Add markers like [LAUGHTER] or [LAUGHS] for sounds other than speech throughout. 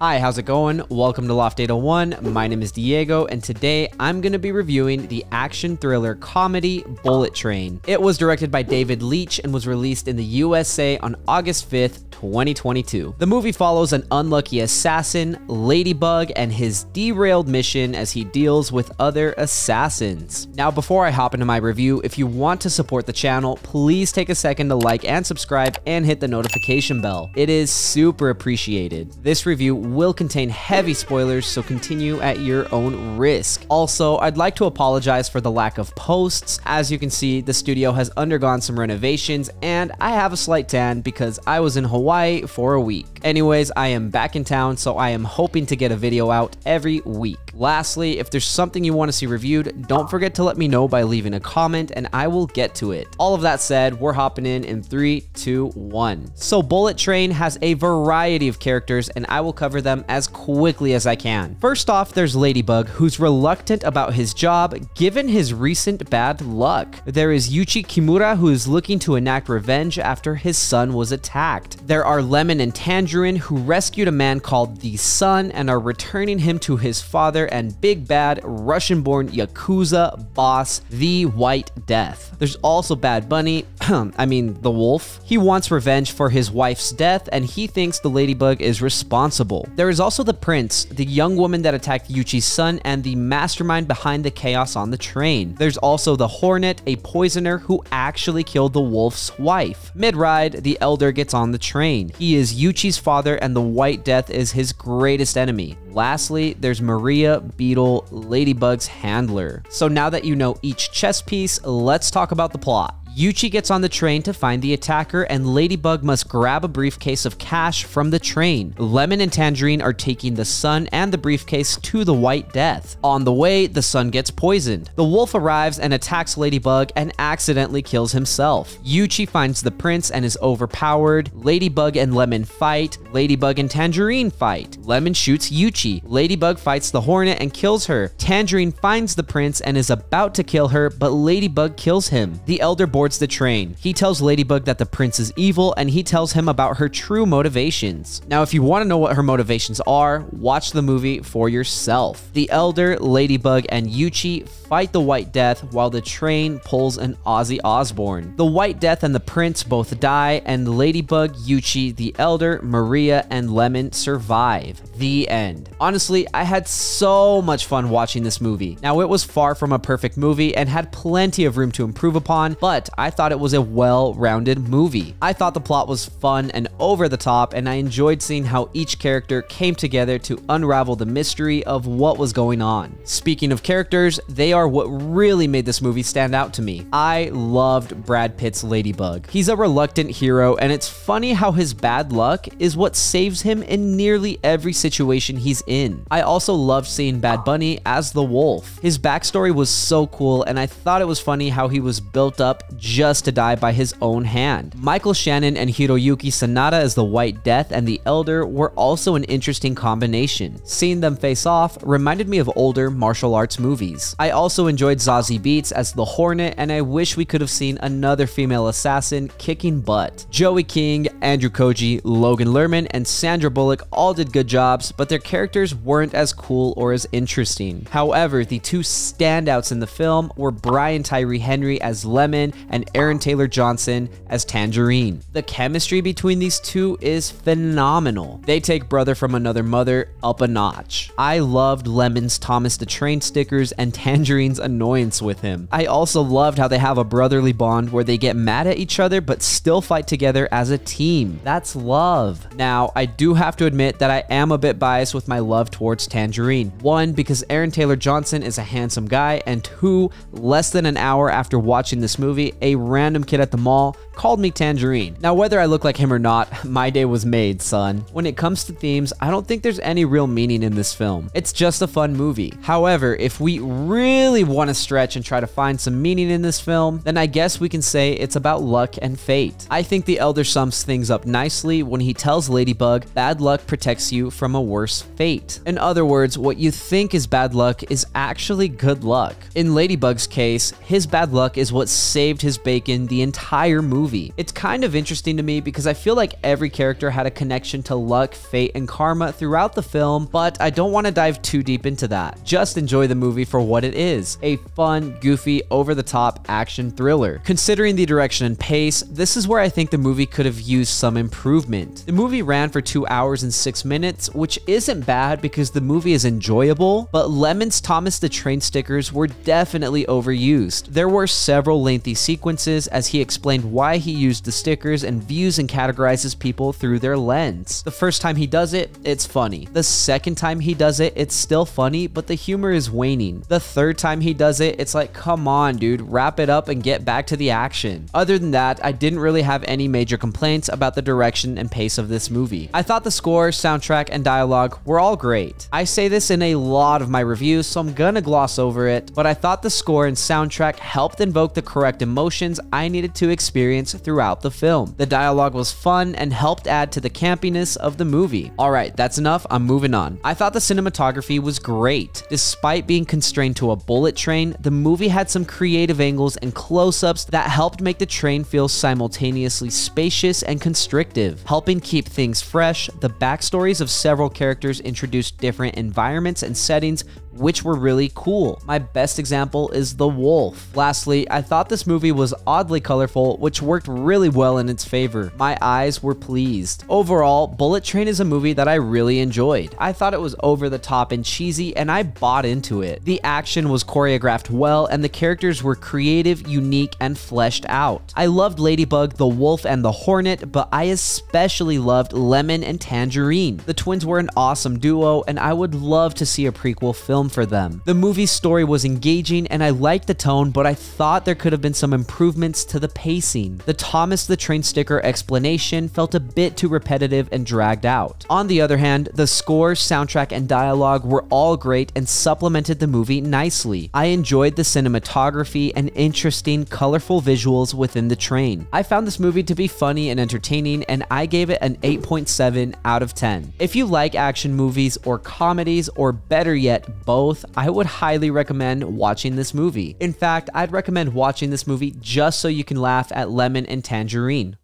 Hi, how's it going? Welcome to Loft 801. My name is Diego, and today I'm going to be reviewing the action thriller comedy Bullet Train. It was directed by David Leitch and was released in the USA on August 5th, 2022. The movie follows an unlucky assassin, Ladybug, and his derailed mission as he deals with other assassins. Now, before I hop into my review, if you want to support the channel, please take a second to like and subscribe and hit the notification bell. It is super appreciated. This review will contain heavy spoilers, so continue at your own risk. Also, I'd like to apologize for the lack of posts. As you can see, the studio has undergone some renovations, and I have a slight tan because I was in Hawaii for a week. Anyways, I am back in town, so I am hoping to get a video out every week. Lastly, if there's something you want to see reviewed, don't forget to let me know by leaving a comment and I will get to it. All of that said, we're hopping in in three, two, one. So Bullet Train has a variety of characters and I will cover them as quickly as I can. First off, there's Ladybug, who's reluctant about his job given his recent bad luck. There is Yuichi Kimura, who is looking to enact revenge after his son was attacked. There are Lemon and Tangerine, who rescued a man called the Son and are returning him to his father and big bad Russian born Yakuza boss, the White Death. There's also Bad Bunny, [CLEARS THROAT] I mean, the wolf. He wants revenge for his wife's death and he thinks the ladybug is responsible. There is also the prince, the young woman that attacked Yuichi's son and the mastermind behind the chaos on the train. There's also the hornet, a poisoner who actually killed the wolf's wife. Mid-ride, the elder gets on the train. He is Yuichi's father and the White Death is his greatest enemy. Lastly, there's Maria Beetle, Ladybug's handler. So now that you know each chess piece, let's talk about the plot. Yuichi gets on the train to find the attacker, and Ladybug must grab a briefcase of cash from the train. Lemon and Tangerine are taking the son and the briefcase to the White Death. On the way, the son gets poisoned. The wolf arrives and attacks Ladybug and accidentally kills himself. Yuichi finds the prince and is overpowered. Ladybug and Lemon fight. Ladybug and Tangerine fight. Lemon shoots Yuichi. Ladybug fights the hornet and kills her. Tangerine finds the prince and is about to kill her, but Ladybug kills him. The elder boards the train. He tells Ladybug that the prince is evil and he tells him about her true motivations. Now, if you want to know what her motivations are, watch the movie for yourself. The Elder, Ladybug, and Yuichi fight the White Death while the train pulls an Ozzy Osbourne. The White Death and the prince both die, and Ladybug, Yuichi, the Elder, Maria, and Lemon survive. The end. Honestly, I had so much fun watching this movie. Now, it was far from a perfect movie and had plenty of room to improve upon, but I thought it was a well-rounded movie. I thought the plot was fun and over the top, and I enjoyed seeing how each character came together to unravel the mystery of what was going on. Speaking of characters, they are what really made this movie stand out to me. I loved Brad Pitt's Ladybug. He's a reluctant hero, and it's funny how his bad luck is what saves him in nearly every situation he's in. I also loved seeing Bad Bunny as the wolf. His backstory was so cool, and I thought it was funny how he was built up just to die by his own hand. Michael Shannon and Hiroyuki Sanada as the White Death and the Elder were also an interesting combination. Seeing them face off reminded me of older martial arts movies. I also enjoyed Zazie Beetz as the Hornet and I wish we could have seen another female assassin kicking butt. Joey King, Andrew Koji, Logan Lerman, and Sandra Bullock all did good jobs, but their characters weren't as cool or as interesting. However, the two standouts in the film were Brian Tyree Henry as Lemon and Aaron Taylor Johnson as Tangerine. The chemistry between these two is phenomenal. They take Brother from Another Mother up a notch. I loved Lemon's Thomas the Train stickers and Tangerine's annoyance with him. I also loved how they have a brotherly bond where they get mad at each other but still fight together as a team. That's love. Now, I do have to admit that I am a bit biased with my love towards Tangerine. One, because Aaron Taylor Johnson is a handsome guy, and two, less than an hour after watching this movie, a random kid at the mall called me Tangerine. Now, whether I look like him or not, [LAUGHS] my day was made, son. When it comes to themes, I don't think there's any real meaning in this film. It's just a fun movie. However, if we really want to stretch and try to find some meaning in this film, then I guess we can say it's about luck and fate. I think the Elder sums things up nicely when he tells Ladybug, bad luck protects you from a worse fate. In other words, what you think is bad luck is actually good luck. In Ladybug's case, his bad luck is what saved his bacon the entire movie. It's kind of interesting to me because I feel like every character had a connection to luck, fate, and karma throughout the film, but I don't want to dive too deep into that. Just enjoy the movie for what it is a fun, goofy, over the top action thriller. Considering the direction and pace, this is where I think the movie could have used some improvement. The movie ran for 2 hours and 6 minutes, which isn't bad because the movie is enjoyable, but Lemon's Thomas the Train stickers were definitely overused. There were several lengthy sequences as he explained why he used the stickers and views and categorizes people through their lens. The first time he does it, it's funny. The second time he does it, it's still funny, but the humor is waning. The third time he does it, it's like, come on, dude, wrap it up and get back to the action. Other than that, I didn't really have any major complaints about the direction and pace of this movie. I thought the score, soundtrack, and dialogue were all great. I say this in a lot of my reviews, so I'm gonna gloss over it, but I thought the score and soundtrack helped invoke the correct emotions I needed to experience throughout the film. The dialogue was fun and helped add to the campiness of the movie. Alright, that's enough, I'm moving on. I thought the cinematography was great. Despite being constrained to a bullet train, the movie had some creative angles and close-ups that helped make the train feel simultaneously spacious and constrictive, helping keep things fresh. The backstories of several characters introduced different environments and settings which were really cool. My best example is The Wolf. Lastly, I thought this movie was oddly colorful, which worked really well in its favor. My eyes were pleased. Overall, Bullet Train is a movie that I really enjoyed. I thought it was over the top and cheesy, and I bought into it. The action was choreographed well, and the characters were creative, unique, and fleshed out. I loved Ladybug, the Wolf, and the Hornet, but I especially loved Lemon and Tangerine. The twins were an awesome duo, and I would love to see a prequel film for them. The movie's story was engaging and I liked the tone, but I thought there could have been some improvements to the pacing. The Thomas the Train Sticker explanation felt a bit too repetitive and dragged out. On the other hand, the score, soundtrack, and dialogue were all great and supplemented the movie nicely. I enjoyed the cinematography and interesting, colorful visuals within the train. I found this movie to be funny and entertaining, and I gave it an 8.7 out of 10. If you like action movies or comedies, or better yet, both, I would highly recommend watching this movie. In fact, I'd recommend watching this movie just so you can laugh at Lemon and Tangerine.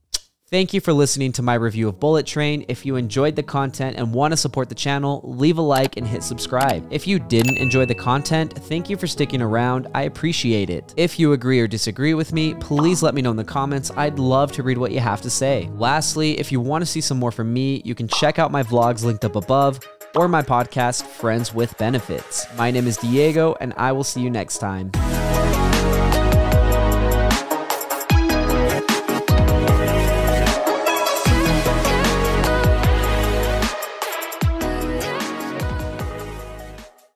Thank you for listening to my review of Bullet Train. If you enjoyed the content and want to support the channel, leave a like and hit subscribe. If you didn't enjoy the content, thank you for sticking around. I appreciate it. If you agree or disagree with me, please let me know in the comments. I'd love to read what you have to say. Lastly, if you want to see some more from me, you can check out my vlogs linked up above or my podcast, Friends with Benefits. My name is Diego, and I will see you next time.